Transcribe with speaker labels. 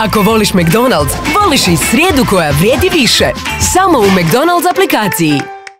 Speaker 1: Ako voliš McDonald's, voliš i srijedu koja vrijedi više. Samo u McDonald's aplikaciji.